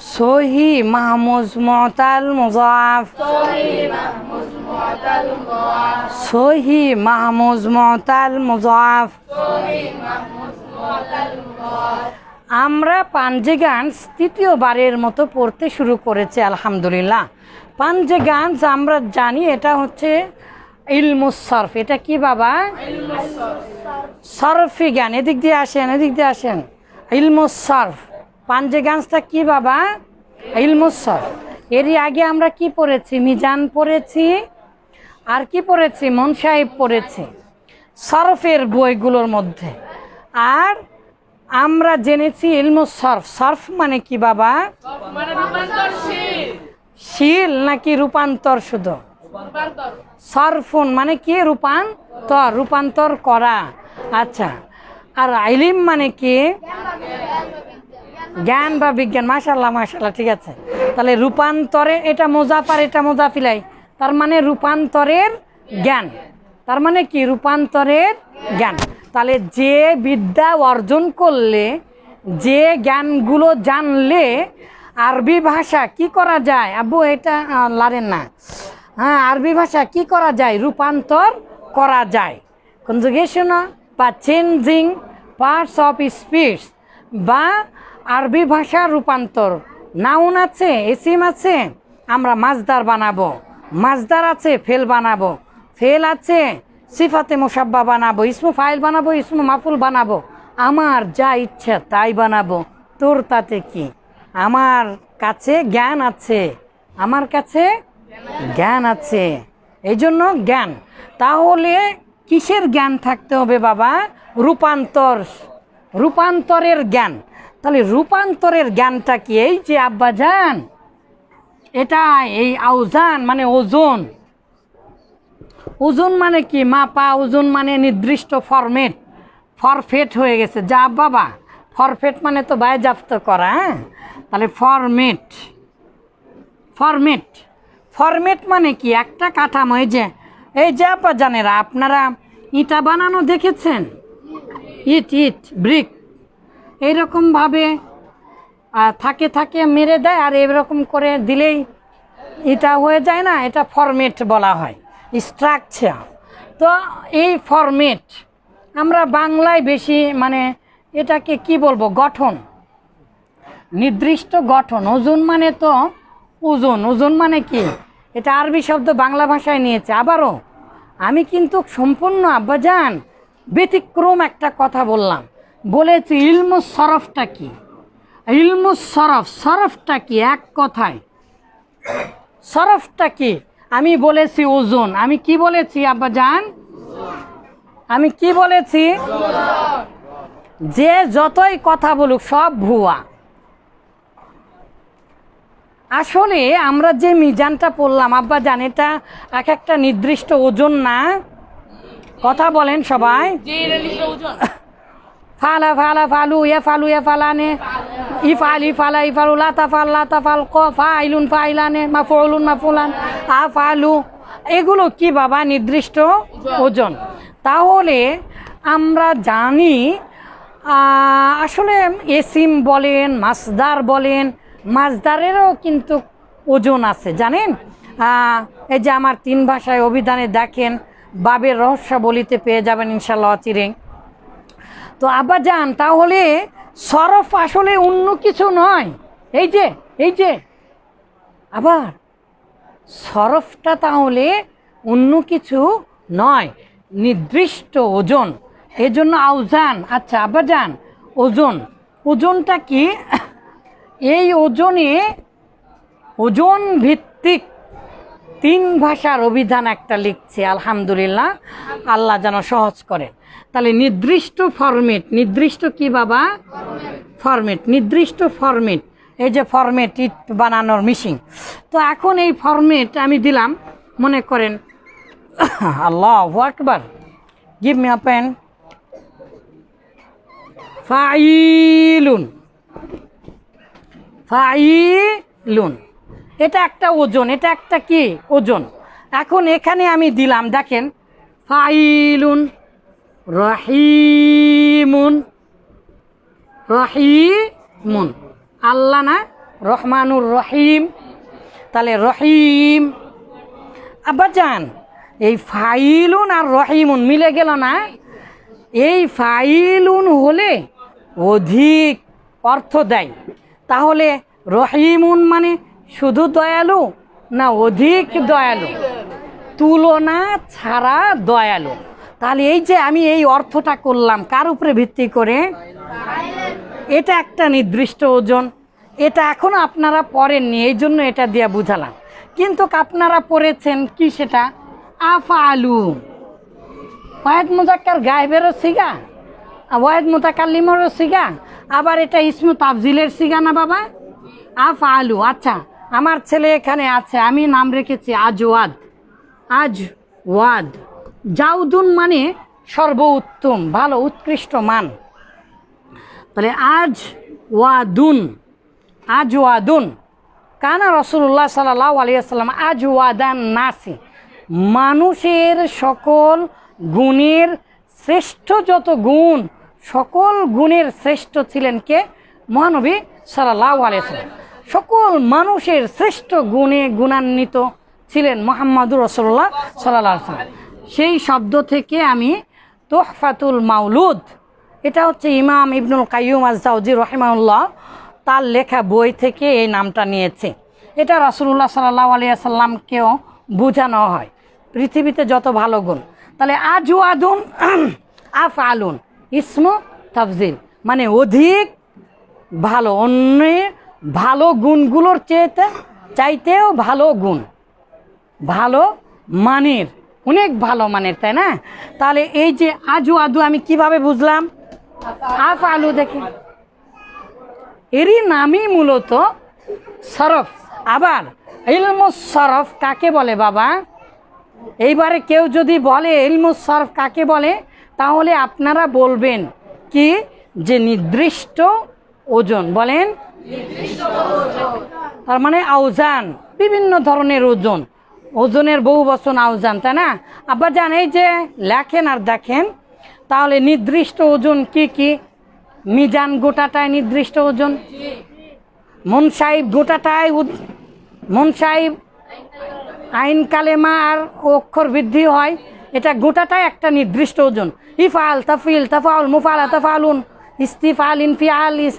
সহি মাহমুজ মতাল মুজাফ। সহি মাহমুজ মতাল মুজাফ। আমরা পাঞ্জে গানস তৃতীয়বারের মতো পড়তে শুরু করেছি, আলহামদুলিল্লাহ। পাঞ্জে গানস আমরা জানি এটা হচ্ছে ইলমুস সরফ। এটা কি বাবা? সরফি জ্ঞান এদিক দিয়ে আসেন, এদিক দিয়ে আসেন। ইলমুস সরফ পাঞ্জে গানসটা কি বাবা? ইলমুস সরফ এরই আগে আমরা কি পড়েছি? মিজান পড়েছি। আর কি পড়েছি? মন সাহেব পড়েছি। সরফের বইগুলোর মধ্যে। আর আমরা জেনেছি ইলমু সরফ সরফ মানে কি বাবা? শিল নাকি রূপান্তর শুধু? সরফুন মানে কি? রূপান্তর। রূপান্তর করা। আচ্ছা। আর আইলিম মানে কি? জ্ঞান বা বিজ্ঞান মাশাল্লাহ মাশাল্লাহ ঠিক আছে। তাহলে রূপান্তরে এটা মোজাফার, এটা মোজাফিলাই। তার মানে রূপান্তরের জ্ঞান। তার মানে কি? রূপান্তরের জ্ঞান। তাহলে যে বিদ্যা অর্জন করলে, যে জ্ঞানগুলো জানলে, আরবি ভাষা কি করা যায়? আব্বু, এটা লারেন না। হ্যাঁ আরবি ভাষা কি করা যায়? রূপান্তর করা যায়। কনজুগেশন বা চেঞ্জিং পার্টস অফ স্পিচ বা আরবি ভাষা রূপান্তর। নাউন আছে, এসিম আছে, আমরা মাজদার বানাবো। মাজদার আছে, ফেল বানাবো। ফেল আছে, সিফাতে মুসাব্বা বানাবো। ইসমু ফাইল বানাবো, ইসমু মাফুল বানাবো। আমার যা ইচ্ছা তাই বানাবো। তোর তাতে কি? আমার কাছে জ্ঞান আছে। আমার কাছে জ্ঞান আছে। এই জন্য জ্ঞান। তাহলে কিসের জ্ঞান থাকতে হবে বাবা? রূপান্তর। রূপান্তরের জ্ঞান। তাহলে রূপান্তরের জ্ঞানটা কি? এই যে আব্বাজান এটা এই আউজান মানে ওজন। ওজন মানে কি? মাপা, ওজন মানে নির্দিষ্ট ফরমেট ফরফেট হয়ে গেছে। যা বাবা, ফরফেট মানে তো বায়জাপ্ত করা হ্যাঁ? তাহলে ফরমেট ফরমেট ফরমেট মানে কি? একটা কাঠামো, এই যে এই যে আপা জানেরা, আপনারা ইটা বানানো দেখেছেন? ইট ইট, ব্রিক। এইরকমভাবে থাকে থাকে মেরে দেয়, আর এরকম করে দিলেই এটা হয়ে যায় না, এটা ফরমেট বলা হয় স্ট্রাকচার তো এই ফরমেট আমরা বাংলায় বেশি মানে এটাকে কি বলব, গঠন। নির্দিষ্ট গঠন, ওজন মানে তো ওজন। ওজন মানে কি? এটা আরবি শব্দ বাংলা ভাষায় নিয়েছে। আবারও, আমি কিন্তু সম্পূর্ণ আব্বাজান ব্যতিক্রম একটা কথা বললাম। বলেছি, ইলমু সরফটা কি? ইলমু সরফ, সরফটা কি? এক কথায়। সরফটা কি? আমি বলেছি ওজন। আমি কি বলেছি, আব্বাজান? আমি কি বলেছি? যে যতই কথা বলুক, সব ভুয়া। আসলে আমরা যে মিজানটা পড়লাম আব্বা জান এটা এক একটা নির্দিষ্ট ওজন না? কথা বলেন সবাই। ফালা ফালা ফালু ইয়া ফালু ইয়া ফালানে ইফাল ইফালা ইফালু লাতা ফাল লাতা ফাল ক ফাইলুন ফাইলানে মাফুলুন মাফুলান আ ফালু এগুলো কি বাবা? নির্দিষ্ট ওজন। তাহলে আমরা জানি আসলে এসিম বলেন মাসদার বলেন মাসদারেরও কিন্তু ওজন আছে, জানেন? এই যে আমার তিন ভাষায় অভিধানে দেখেন, বাবের রহস্যাবলিতে পেয়ে যাবেন ইনশাল্লাহ অচিরে তো আব্বা যান, তাহলে সরফ আসলে অন্য কিছু নয়। এই যে এই যে। আবার, সরফটা তাহলে অন্য কিছু নয়, নির্দিষ্ট ওজন। এজন্য আউজান আচ্ছা আব্বা যান, ওজন। ওজনটা কি? এই ওজনে ওজন ভিত্তিক তিন ভাষার অভিধান একটা লিখছে, আলহামদুলিল্লাহ, আল্লাহ যেন সহজ করেন তাহলে নির্দিষ্ট ফরমেট নির্দিষ্ট কি বাবা? ফরমেট নির্দিষ্ট ফরমেট এই যে ফরমেট ইট বানানোর মিশিং তো এখন এই ফরমেট আমি দিলাম, মনে করেন, আল্লাহ আকবার। Give me a ফাইলুন। ফাইলুন। এটা একটা ওজন, এটা একটা কি? ওজন। এখন এখানে আমি দিলাম, দেখেন, ফাইলুন। রহিমুন। রহিমুন। আল্লাহ না? রহমানুর রহিম। তাহলে রহিম। আবার যান। এই ফাইলুন আর রহিমুন মিলে গেল না? এই ফাইলুন হলে অধিক অর্থ দেয়। তাহলে রহিমুন মানে শুধু দয়ালু না অধিক দয়ালু? তুলনা ছাড়া দয়ালু। তাহলে এই যে আমি এই অর্থটা করলাম, কার উপরে ভিত্তি করে? এটা একটা নির্দিষ্ট ওজন। এটা এখনও আপনারা পড়েননি, এই জন্য এটা দিয়ে বুঝালাম। কিন্তু আপনারা পড়েছেন কি সেটা? আফা আলু ওয়াহেদ মুজাক্কার গায়েবেরও সিগা। ওয়াহেদ মুতাকাল্লিমেরও সিগা। আবার এটা ইসমু তাফজিলের সিগা না বাবা? আফ আলু আচ্ছা আমার ছেলে এখানে আছে, আমি নাম রেখেছি আজ ওয়াদ। আজ ওয়াদ। জাউদুন মানে সর্বোত্তম, ভালো, উৎকৃষ্ট মান। তাহলে আজ ওয়াদুন আজ ওয়াদুন। কানা রসুল্লাহ সাল্লাহ আলিয়াল্লাম আজ ওয়াদান নাসি। মানুষের সকল গুণের শ্রেষ্ঠ যত গুণ, সকল গুণের শ্রেষ্ঠ ছিলেন কে? মহানবী সাল্লাহ আলিয়াল্লাম সকল মানুষের শ্রেষ্ঠ গুণে গুণান্বিত ছিলেন মোহাম্মদুর রসুল্লাহ সাল্লাহ সাল্লাম সেই শব্দ থেকে আমি তোহফাতুল মাউলুদ, এটা হচ্ছে ইমাম ইবনুল কাইয়ুম আজাউজি রহিমাউল্লাহ তার লেখা বই থেকে এই নামটা নিয়েছে। এটা রাসুল্লাহ সাল্লাহ আলিয়াল্লামকেও বোঝানো হয়, পৃথিবীতে যত ভালো গুণ। তাহলে আজু আদুন আফ আলুন ইসমু তাফজিল মানে অধিক ভালো, অন্য ভালো গুণগুলোর চেয়েতে, চাইতেও ভালো গুণ, ভালো মানের অনেক ভালো মানের, তাই না? তাহলে এই যে আজু আদু আমি কীভাবে বুঝলাম? আফ আলু দেখি। এরই নামই মূলত সরফ। আবার ইলমুস সরফ কাকে বলে বাবা? এইবারে কেউ যদি বলে ইলমুস সরফ কাকে বলে, তাহলে আপনারা বলবেন কি? যে নির্দিষ্ট ওজন, বলেন? তার মানে আউজান বিভিন্ন ধরনের ওজন। ওজনের বহু বচন আউজান তাই না? আবার জান, এই যে লেখেন আর দেখেন, তাহলে নির্দিষ্ট ওজন কি কি? মিজান গোটাটায় নির্দিষ্ট ওজন? মন সাহেব গোটাটায় মন সাহেব আইন কালেমা আর অক্ষর বৃদ্ধি হয়, এটা গোটাটাই একটা নির্দিষ্ট ওজন। ইফাল তাফিল তাফাউল মুফালা তাফালুন ইস্তিফাল ইনফিয়াল ইস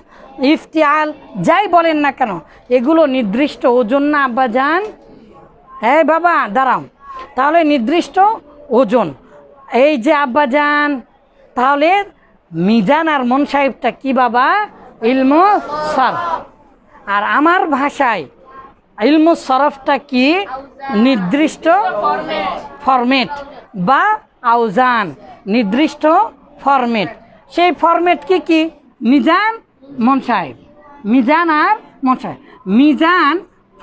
ইফতিয়াল, যাই বলেন না কেন, এগুলো নির্দিষ্ট ওজন না, আব্বা যান হ্যাঁ বাবা, দাঁড়াও। তাহলে নির্দিষ্ট ওজন। এই যে আব্বা যান তাহলে মিজান আর মন সাহেবটা কি বাবা? ইলম সরফ। আর আমার ভাষায় ইলম সরফটা কি? নির্দিষ্ট ফরমেট বা আউজান। নির্দিষ্ট ফরমেট সেই ফরমেট কি কি? মিজান মন সাহেব। মিজান আর মন সাহেব। মিজান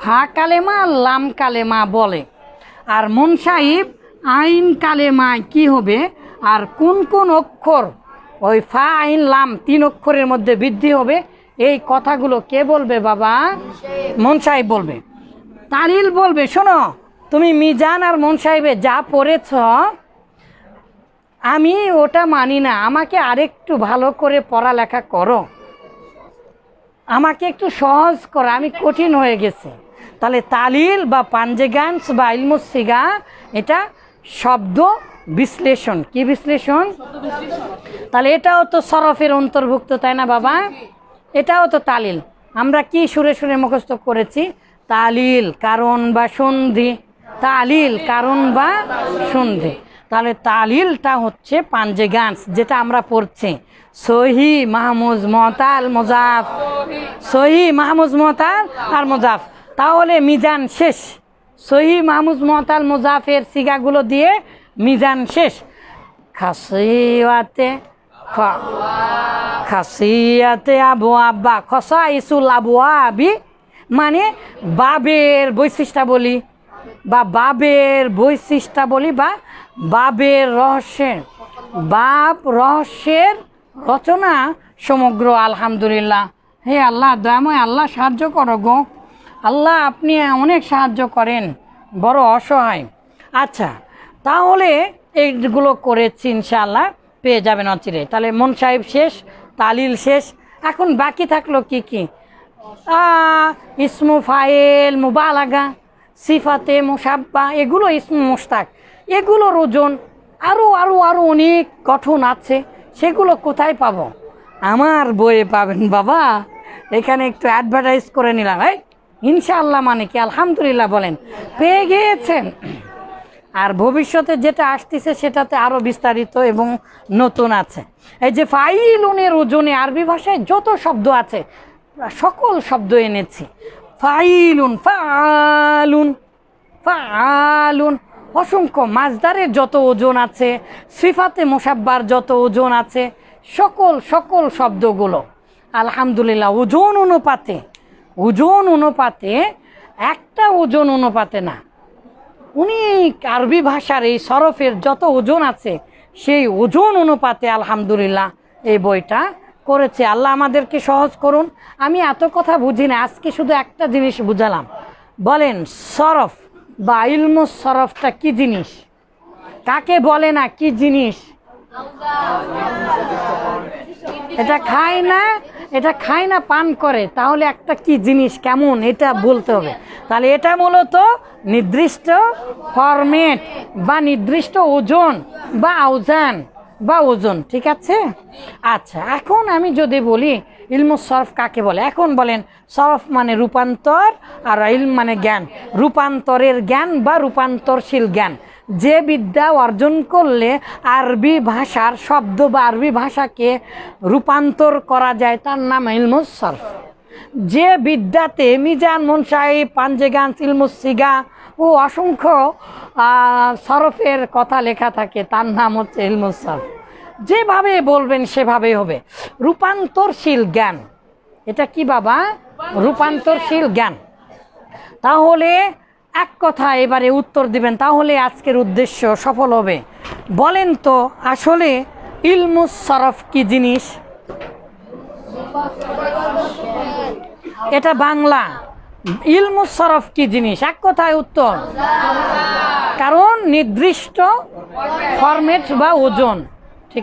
ফা কালেমা, লাম কালেমা বলে। আর মন সাহেব, আইন কালেমায় কি হবে? আর কোন কোন অক্ষর, ওই ফা, আইন, লাম তিন অক্ষরের মধ্যে বৃদ্ধি হবে? এই কথাগুলো কে বলবে বাবা? মন সাহেব বলবে। তালিল বলবে, শোনো, তুমি মিজান আর মন সাহেবে যা পড়েছ, আমি ওটা মানি না, আমাকে আরেকটু ভালো করে পড়ালেখা করো। আমাকে একটু সহজ করো, আমি কঠিন হয়ে গেছে। তাহলে তালিল বা পাঞ্জেগান্স বা ইলমুসিগা এটা শব্দ বিশ্লেষণ। কি বিশ্লেষণ? তাহলে এটাও তো সরফের অন্তর্ভুক্ত, তাই না বাবা? এটাও তো তালিল। আমরা কি সুরে সুরে মুখস্থ করেছি? তালিল, কারণ বা সন্ধি। তালিল, কারণ বা সন্ধি। তাহলে তালিলটা হচ্ছে পাঞ্জেগান্স, যেটা আমরা পড়ছি। সহি মাহমুজ মহতাল মোজাফ। সহি মাহমুজ মহতাল আর মোজাফ। তাহলে মিজান শেষ। সহি মাহমুজ মহতাল মোজাফের সিগাগুলো দিয়ে মিজান শেষ। খাসিয়াতে খাসিয়াতে আবু আব্বা খসা ইসুল আবু আবি মানে বাবের বৈশিষ্ট্যাবলী বা বাবের বৈশিষ্ট্যাবলী বা বাবের রহস্যের বাপ রহস্যের রচনা সমগ্র, আলহামদুলিল্লাহ। হে আল্লাহ, দয়াময় আল্লাহ সাহায্য করো গো। আল্লাহ আপনি অনেক সাহায্য করেন, বড় অসহায়। আচ্ছা তাহলে এইগুলো করেছি ইনশাআল্লাহ, পেয়ে যাবেন অচিরে। তাহলে মন সাহেব শেষ, তালিল শেষ, এখন বাকি থাকল কি কি? ইসমু ফাইল, মুবালাগা, সিফাতে মুসাব্বা, এগুলো ইসমু মুস্তাক এগুলোর ওজন আরও আরও আরও অনেক গঠন আছে, সেগুলো কোথায় পাবো? আমার বইয়ে পাবেন বাবা। এখানে একটু অ্যাডভার্টাইজ করে নিলাম, এই ইনশাআল্লাহ মানে কি? আলহামদুলিল্লাহ বলেন। পেয়ে গিয়েছেন। আর ভবিষ্যতে যেটা আসতেছে সেটাতে আরও বিস্তারিত এবং নতুন আছে। এই যে ফাইলুনের ওজনে আরবি ভাষায় যত শব্দ আছে, সকল শব্দ এনেছি। ফাইলুন, ফালুন ফালুন। অসংখ্য মাছদারের যত ওজন আছে, সিফাতে মোসাব্বার যত ওজন আছে, সকল সকল শব্দগুলো। আলহামদুলিল্লাহ ওজন অনুপাতে ওজন অনুপাতে, একটা ওজন অনুপাতে না। উনি আরবি ভাষার এই সরফের যত ওজন আছে, সেই ওজন অনুপাতে আলহামদুলিল্লাহ এই বইটা করেছে। আল্লাহ আমাদেরকে সহজ করুন। আমি এত কথা বুঝি না, আজকে শুধু একটা জিনিস বুঝালাম। বলেন, সরফ বা ইলমু সরফটা কি জিনিস? কাকে বলে না কি জিনিস? এটা খায় না এটা খায় না পান করে, তাহলে একটা কি জিনিস কেমন? এটা বলতে হবে। তাহলে এটা মূলত নির্দিষ্ট ফরমেট বা নির্দিষ্ট ওজন বা আউজান বা ওজন, ঠিক আছে? আচ্ছা এখন আমি যদি বলি, ইলমু সরফ কাকে বলে? এখন বলেন, সরফ মানে রূপান্তর আর ইলম মানে জ্ঞান। রূপান্তরের জ্ঞান বা রূপান্তরশীল জ্ঞান। যে বিদ্যা অর্জন করলে আরবি ভাষার শব্দ বা আরবি ভাষাকে রূপান্তর করা যায় তার নাম ইলমুস সরফ। যে বিদ্যাতে মিজান মুনসাই পাঞ্জেগান সিলমুসিগা ও অসংখ্য সরফের কথা লেখা থাকে তার নাম হচ্ছে ইলমুস সরফ। যেভাবে বলবেন সেভাবে হবে। রূপান্তরশীল জ্ঞান। এটা কি বাবা? রূপান্তরশীল জ্ঞান। তাহলে এক কথা এবারে উত্তর দিবেন, তাহলে আজকের উদ্দেশ্য সফল হবে। বলেন তো, আসলে ইলমুস সরফ কি জিনিস? এটা বাংলা। ইলমুস সরফ কি জিনিস? এক কথায় উত্তর। কারণ নির্দিষ্ট ফরমেট বা ওজন।